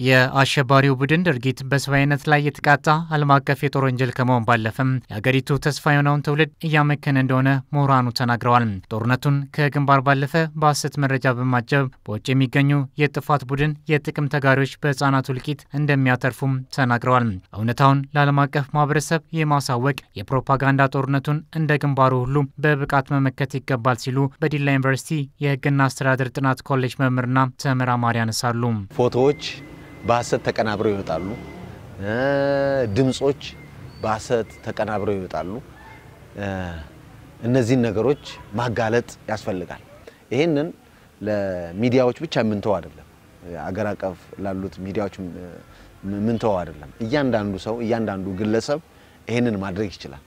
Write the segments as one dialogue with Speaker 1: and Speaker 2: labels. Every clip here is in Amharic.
Speaker 1: የአሸባሪው ቡድን ድርጊት በሰብአዊነት ላይ የተቃጣ ዓለም አቀፍ የጦር ወንጀል ከመሆን ባለፈም የአገሪቱ ተስፋ የሆነውን ትውልድ እያመከነ እንደሆነ ምሁራኑ ተናግረዋል። ጦርነቱን ከግንባር ባለፈ በሐሰት መረጃ በማጀብ በውጭ የሚገኙ የጥፋት ቡድን የጥቅም ተጋሪዎች በህፃናቱ እልቂት እንደሚያተርፉም ተናግረዋል። እውነታውን ለዓለም አቀፍ ማህበረሰብ የማሳወቅ የፕሮፓጋንዳ ጦርነቱን እንደ ግንባሩ ሁሉ በብቃት መመከት ይገባል ሲሉ በዲላ ዩኒቨርሲቲ የህግና አስተዳደር ጥናት ኮሌጅ መምህርና ተመራማሪ ያነሳሉ።
Speaker 2: ፎቶዎች በሐሰት ተቀናብረው ይወጣሉ። ድምጾች በሐሰት ተቀናብረው ይወጣሉ። እነዚህን ነገሮች ማጋለጥ ያስፈልጋል። ይህንን ለሚዲያዎች ብቻ የምንተው አይደለም፣ አገር አቀፍ ላሉት ሚዲያዎች የምንተው አይደለም። እያንዳንዱ ሰው እያንዳንዱ ግለሰብ ይህንን ማድረግ ይችላል።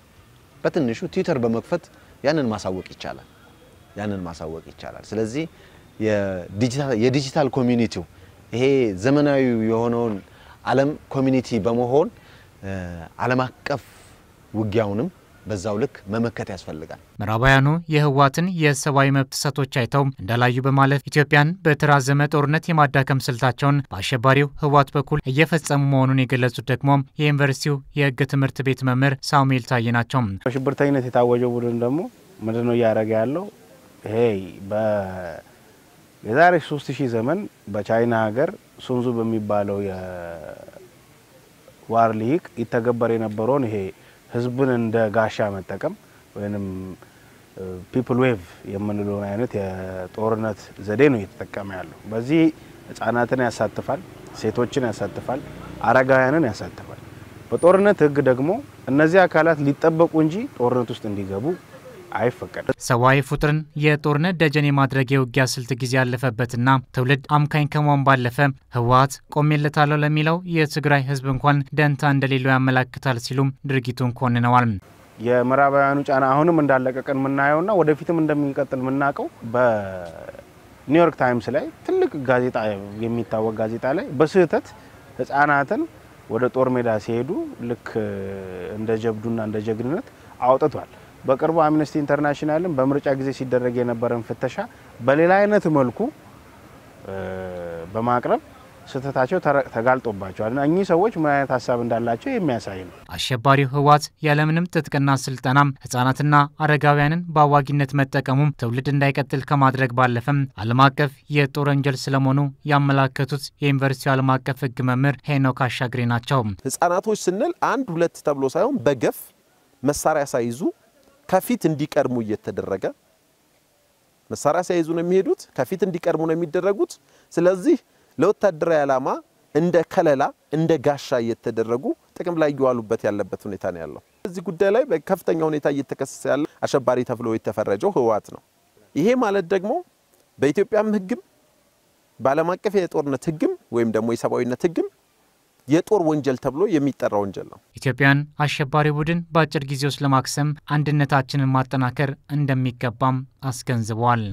Speaker 2: በትንሹ ትዊተር በመክፈት ያንን ማሳወቅ ይቻላል። ያንን ማሳወቅ ይቻላል። ስለዚህ የ digital community ው ይሄ ዘመናዊ የሆነውን ዓለም community በመሆን ዓለም አቀፍ ውጊያውንም በዛው ልክ መመከት ያስፈልጋል።
Speaker 1: ምዕራባውያኑ የህወሓትን የሰብአዊ መብት ጥሰቶች አይተው እንዳላዩ በማለፍ ኢትዮጵያን በተራዘመ ጦርነት የማዳከም ስልታቸውን በአሸባሪው ህወሓት በኩል እየፈጸሙ መሆኑን የገለጹት ደግሞ የዩኒቨርሲቲው የህግ ትምህርት ቤት መምህር ሳሙኤል ታዬ ናቸው።
Speaker 3: በሽብርተኝነት የታወጀው ቡድን ደግሞ ምንድን ነው እያደረገ ያለው? ይሄ የዛሬ ሶስት ሺህ ዘመን በቻይና ሀገር ሱንዙ በሚባለው የ war ሊቅ ይተገበር የነበረውን ይሄ ህዝብን እንደ ጋሻ መጠቀም ወይም people wave የምንለውን አይነት የጦርነት ዘዴ ነው እየተጠቀመ ያለው። በዚህ ህጻናትን ያሳትፋል፣ ሴቶችን ያሳትፋል፣ አረጋውያንን ያሳትፋል። በጦርነት ህግ ደግሞ እነዚህ አካላት ሊጠበቁ እንጂ ጦርነት ውስጥ እንዲገቡ አይፈቀድም።
Speaker 1: ሰብአዊ ፍጡርን የጦርነት ደጀን የማድረግ የውጊያ ስልት ጊዜ ያለፈበትና ትውልድ አምካኝ ከመሆን ባለፈ ህወሓት ቆሜለታለሁ ለሚለው የትግራይ ህዝብ እንኳን ደንታ እንደሌለው ያመላክታል ሲሉም ድርጊቱን ኮንነዋል።
Speaker 3: የምዕራባውያኑ ጫና አሁንም እንዳለቀቀን የምናየውና ወደፊትም እንደሚቀጥል የምናውቀው በኒውዮርክ ታይምስ ላይ ትልቅ ጋዜጣ የሚታወቅ ጋዜጣ ላይ በስህተት ህጻናትን ወደ ጦር ሜዳ ሲሄዱ ልክ እንደ ጀብዱና እንደ ጀግንነት አውጥቷል። በቅርቡ አምነስቲ ኢንተርናሽናልም በምርጫ ጊዜ ሲደረግ የነበረን ፍተሻ በሌላ አይነት መልኩ በማቅረብ ስህተታቸው ተጋልጦባቸዋል እና እኚህ ሰዎች ምን አይነት ሀሳብ እንዳላቸው የሚያሳይ ነው።
Speaker 1: አሸባሪው ህወሓት ያለምንም ትጥቅና ስልጠናም ህጻናትና አረጋውያንን በአዋጊነት መጠቀሙም ትውልድ እንዳይቀጥል ከማድረግ ባለፈም ዓለም አቀፍ የጦር ወንጀል ስለመሆኑ ያመላከቱት የዩኒቨርሲቲው ዓለም አቀፍ ህግ መምህር ሄኖክ አሻግሬ ናቸው።
Speaker 4: ህጻናቶች ስንል አንድ ሁለት ተብሎ ሳይሆን በገፍ መሳሪያ ሳይዙ ከፊት እንዲቀድሙ እየተደረገ መሳሪያ ሳይዙ ነው የሚሄዱት። ከፊት እንዲቀድሙ ነው የሚደረጉት። ስለዚህ ለወታደራዊ ዓላማ እንደ ከለላ እንደ ጋሻ እየተደረጉ ጥቅም ላይ እየዋሉበት ያለበት ሁኔታ ነው ያለው። እዚህ ጉዳይ ላይ በከፍተኛ ሁኔታ እየተከሰሰ ያለ አሸባሪ ተብሎ የተፈረጀው ህወሓት ነው። ይሄ ማለት ደግሞ በኢትዮጵያም ህግም በዓለም አቀፍ የጦርነት ህግም ወይም ደግሞ የሰብአዊነት ህግም የጦር ወንጀል ተብሎ የሚጠራ ወንጀል ነው።
Speaker 1: ኢትዮጵያን አሸባሪ ቡድን በአጭር ጊዜ ውስጥ ለማክሰም አንድነታችንን ማጠናከር እንደሚገባም አስገንዝበዋል።